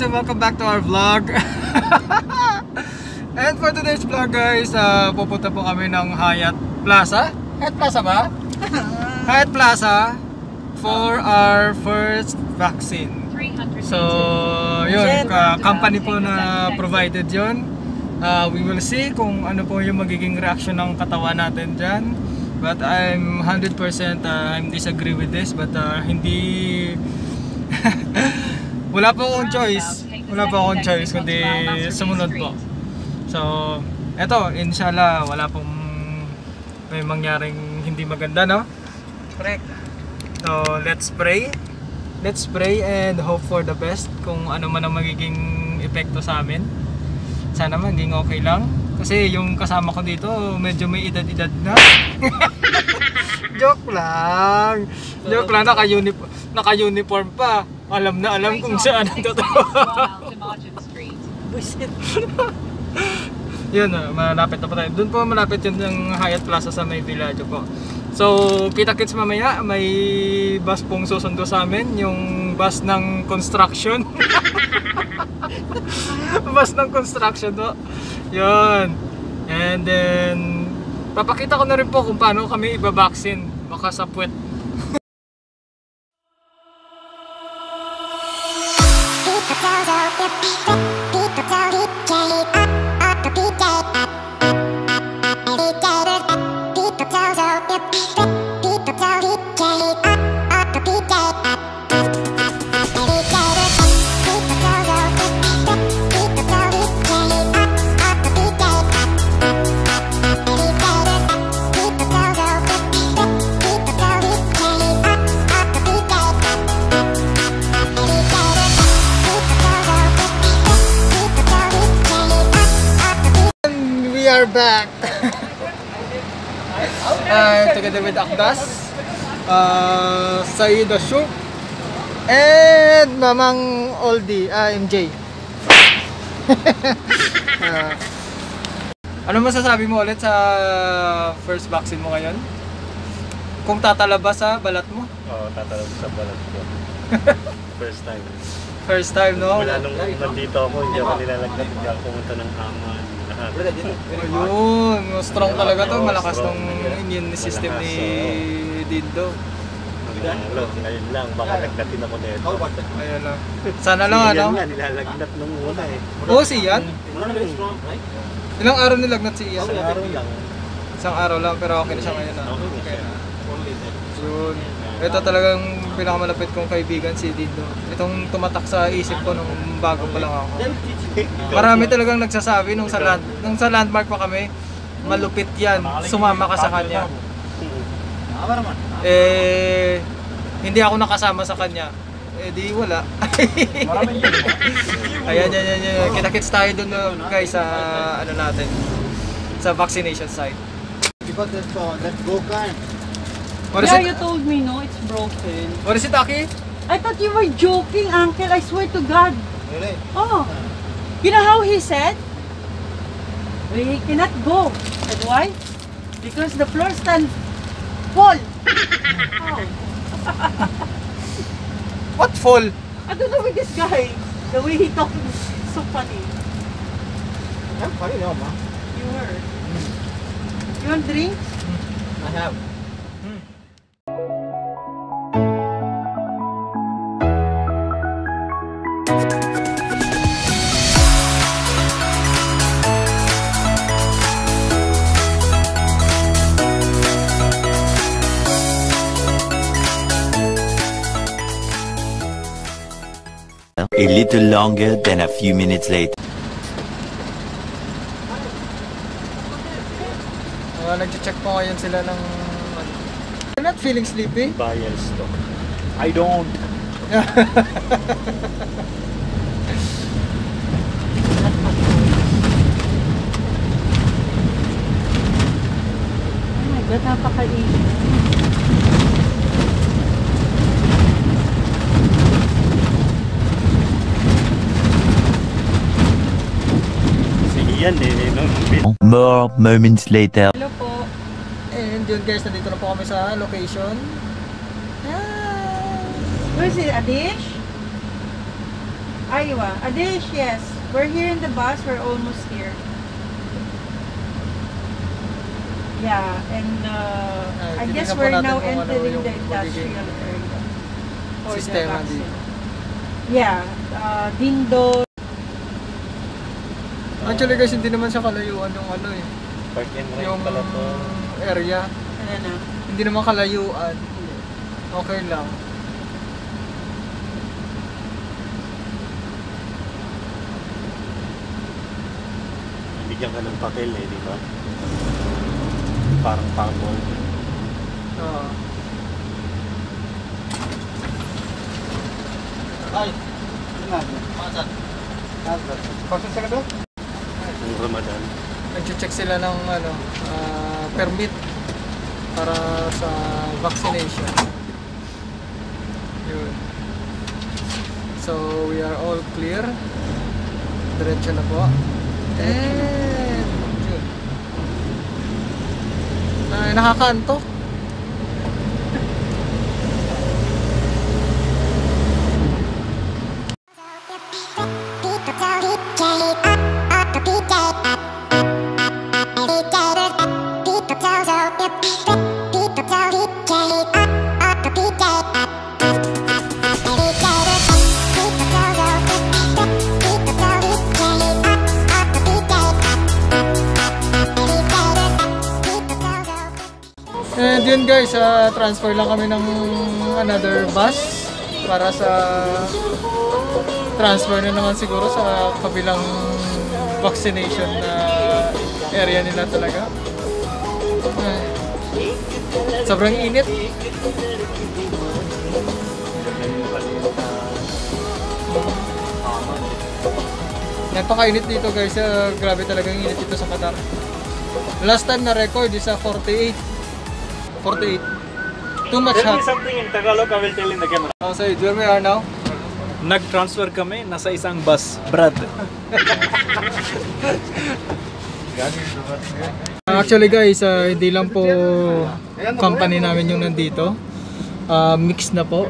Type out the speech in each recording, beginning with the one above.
Guys and welcome back to our vlog. and for today's vlog guys, uh, pupunta po kami ng Hyatt Plaza. Hyatt Plaza ba? Hyatt Plaza for our first vaccine. So, yun, ka- company po na provided yun. Uh, we will see kung ano po yung magiging reaction ng katawan natin dyan. But I'm 100% uh, I'm disagree with this but uh, hindi wala po akong choice. Wala po akong choice kundi sumunod po. So, eto, inshallah wala pong may mangyaring hindi maganda, no? Correct. So, let's pray. Let's pray and hope for the best kung ano man ang magiging epekto sa amin. Sana maging okay lang. Kasi yung kasama ko dito, medyo may edad-edad na. Joke lang. Joke lang, naka-uniform, naka-uniform pa. Alam na alam kung saan ang totoo. yun, ah, malapit na po tayo. Doon po malapit yun yung Hyatt Plaza sa may Villaggio po. So, kita-kits mamaya, may bus pong susundo sa amin, yung bus ng construction. bus ng construction po. Yun. And then, papakita ko na rin po kung paano kami ibabaksin. Baka sa puwet. fuck, fuck. Together with Akdas, uh, Saida Shuk, and Mamang Oldie, ah, MJ. Ah, ano masasabi mo ulit sa first vaccine mo ngayon? Kung tatalaba sa balat mo? Oo, tatalab sa balat ko. First time. First time, no? Wala nung nandito ako, hindi ako nilalagdat, hindi ako pumunta ng haman. Ayun, strong talaga to. Malakas tong immune system ni Dindo. Hanggang lo, ngayon lang, baka nagdatin ako nito. Ayun lang. Sana lang, ano? Ian nga, nilalagnat nung una eh. Oo, si Ian. Ilang araw nilagnat si Ian? Isang araw lang. Isang araw lang, pero okay na siya ngayon. ah. Okay na Okay siya. na. Yun. Ito talagang pinakamalapit kong kaibigan si Dindo. Itong tumatak sa isip ko nung bago pa lang ako. Marami talagang nagsasabi nung sa land, nung sa landmark pa kami, malupit 'yan. Sumama ka sa kanya. Eh hindi ako nakasama sa kanya. Eh di wala. Ayan, yan, yan, yan. Kita-kits tayo dun uh, guys sa ano natin sa vaccination site. Because that's uh, that's Gokan. What is yeah, it? you told me, no, it's broken. What is it, Aki? I thought you were joking, Uncle. I swear to God. Really? Oh, you know how he said? We cannot go. And why? Because the floor stand fall. oh, What fall? I don't know with this guy. The way he talks is so funny. I'm funny now, ma. You were. You want drinks? I have. Little longer than a few minutes later. Uh, Nag-check po ngayon sila ng... I'm not feeling sleepy. Bias to. I don't. Oh my Si Ian eh, no? More moments later. Hello po. And yun guys, nandito na po kami sa location. Where is it? A dish? Iowa. Adish, yes. We're here in the bus. We're almost here. Yeah, and uh, Ah, I guess we're now ano entering the industrial area for the sistema vaccine. Yeah, uh, Dindo. Actually guys, hindi naman siya kalayuan yung ano eh. Park and ride Yung pala to. area. Ano na? Hindi naman kalayuan. Okay lang. Bigyan ka ng papel eh, di ba? Parang pamol. Oo. Ay, yun nga. Pasan. Pasok sa kadto? Ramadan. Nag-check sila ng ano, ah, permit para sa vaccination. Yun. So, we are all clear. Diretso na po. And, yun. Ay, nakakanto. Yun guys, ah, transfer lang kami ng another bus para sa transfer na naman siguro sa kabilang vaccination na area nila talaga. Ay. Sobrang init. Napakainit dito guys. Ah, grabe talagang init dito sa Qatar. Last time na record is sa 48. 48. Too much Tell me hot. something in Tagalog, I will tell in the camera. Oh, so where we are now? Nag-transfer kami, nasa isang bus, Brad. Actually guys, ah, hindi lang po company namin yung nandito. Ah, mix na po.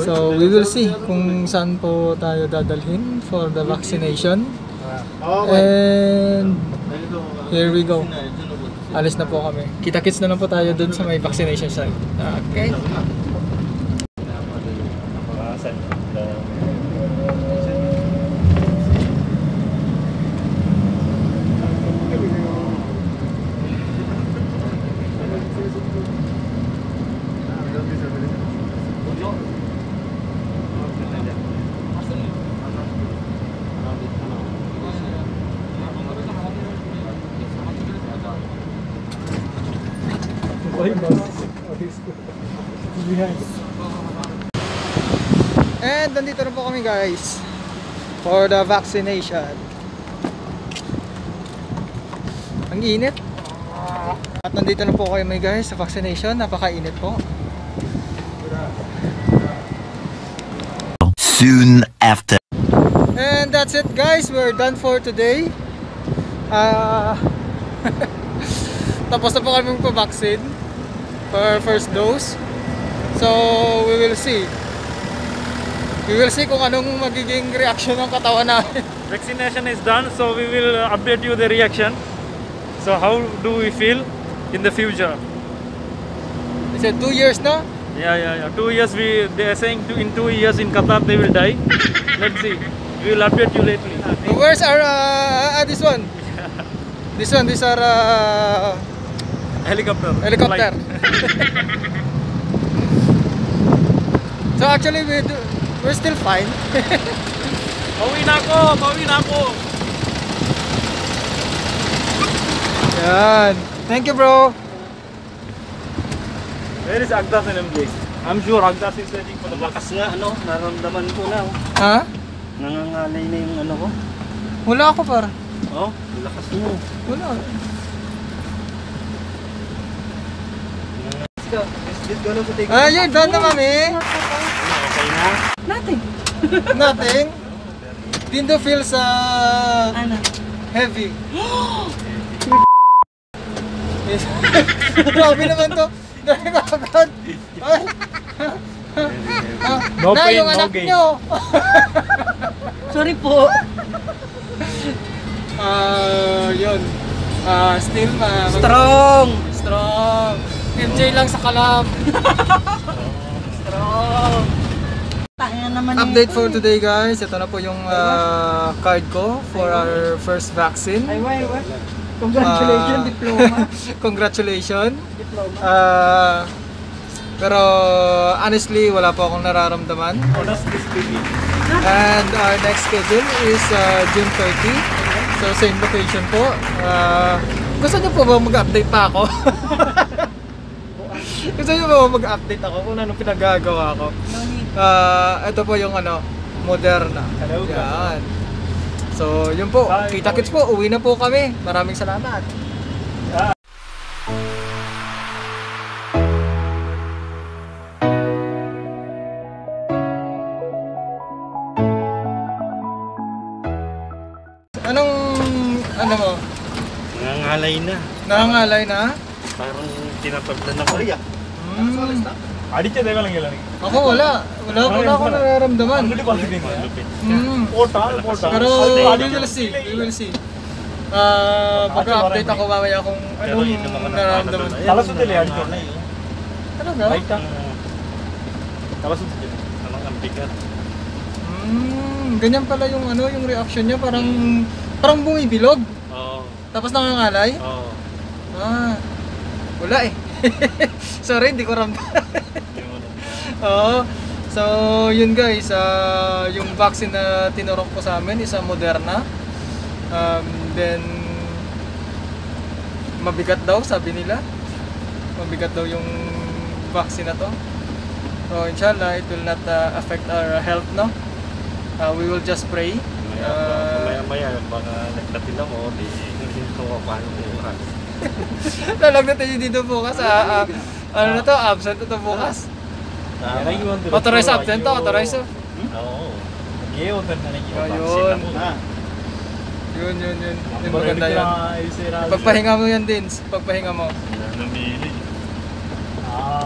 So we will see kung saan po tayo dadalhin for the vaccination. And here we go. Alis na po kami. Kita-kits na lang po tayo dun sa may vaccination site. Okay? And nandito na po kami guys for the vaccination. Ang init. At nandito na po kayo may guys sa vaccination. Napakainit po. Soon after. And that's it guys. We're done for today. Ah Tapos na po kami magpa-vaccine for first dose. So, we will see. We will see kung anong magiging reaction ng katawan namin. Vaccination is done, so we will uh, update you the reaction. So how do we feel in the future? Is it two years na? Yeah, yeah, yeah. Two years, we they are saying two, in two years in Qatar they will die. Let's see. We will update you lately. Where's our, uh, ah, this one? This one, these are uh, Helicopter. helicopter. So actually, we do, we're still fine. Pauwi na ako! Pauwi na ako! Yan. Thank you bro. Where is Agdas and MJ? I'm sure Agdas is waiting for the bus. Lakas nga, ano, naramdaman ko na. oh. Ha? Nangangalay na yung ano ko. Wala ako par. Oh, lakas mo. Wala. Let's go. Let's, let's go Ah, you're done na kami. Okay na? Nothing. Nothing. Dindo feels uh, Ano? heavy. Grabe naman to. Grabe agad. Ay. Ah, No na pain, yung no anak gain. nyo. Sorry po. Ah, yun. Ah, still ma Strong. strong. MJ lang sa kalab. Strong. Update for eh. today guys. Ito na po yung ah, card ko for our first vaccine. Ay, why, why? Congratulations, Ah. diploma. Congratulations. diploma. Ah, pero honestly, wala po akong nararamdaman. Honestly speaking. And our next schedule is uh, June 30. So same location po. Uh, gusto niyo po ba mag-update pa ako? gusto niyo ba mag-update ako kung anong pinagagawa ko? No Ah, ito po yung ano, Moderna. Hello, Yan. So, yun po. Kita-kits po. Uwi na po kami. Maraming salamat. Anong, ano mo? Nangangalay na. Nangangalay na? Parang tinataglan ako. Hmm. அடிக்க தேவையில்லைங்க இல்லை ako wala. Wala, wala akong nararamdaman. Ang confident lupit. Mm. Porta, porta. Pero we will see, we will see. Ah, baka update ako mamaya kung anong nararamdaman. Talasutil yan ko. Talaga? Right ang talasutil. Parang ang bigat. Mm, ganyan pala yung ano, yung reaction niya parang parang bumibilog. Oo. Tapos nangangalay? Oo. Ah. Wala eh. Sorry, hindi ko ano. Oo. So, yun guys, ah, yung vaccine na tinurok ko sa amin is Moderna. Um, then, mabigat daw, sabi nila. Mabigat daw yung vaccine na to. So, inshallah, it will not ah, affect our health, no? Ah, we will just pray. Maya, Ah, maya, maya, baka nagdating ako, di dito ko paano bukas. Lalagdat tayo dito bukas ah. ah ano na to? Absent na to bukas. Tama. Authorized absent to, authorized. Oo. Nag-i-order na rin yung vaccine ako na. Yun, yun, yun. Yung maganda yun. Pagpahinga mo yan, Dins. Pagpahinga mo. Namili. Ah.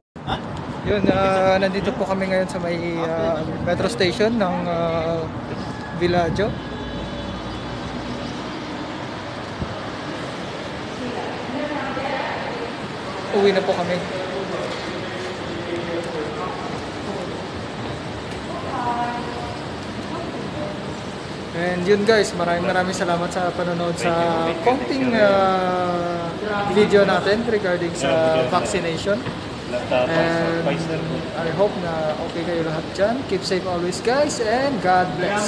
Yun, uh, nandito po kami ngayon sa may uh, metro station ng uh, Villaggio. Uwi na po kami. And yun guys, maraming maraming salamat sa panonood sa konting ah, video natin regarding sa vaccination. And I hope na okay kayo lahat dyan. Keep safe always guys and God bless.